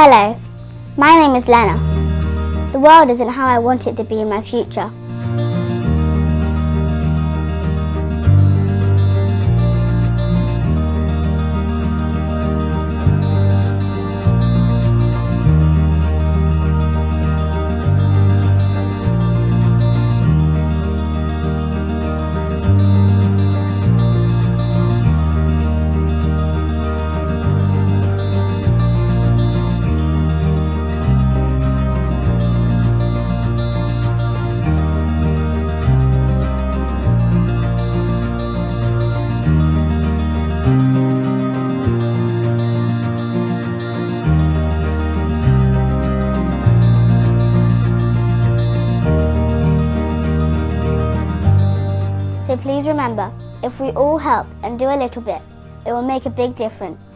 Hello, my name is Lena. The world isn't how I want it to be in my future. So please remember, if we all help and do a little bit, it will make a big difference.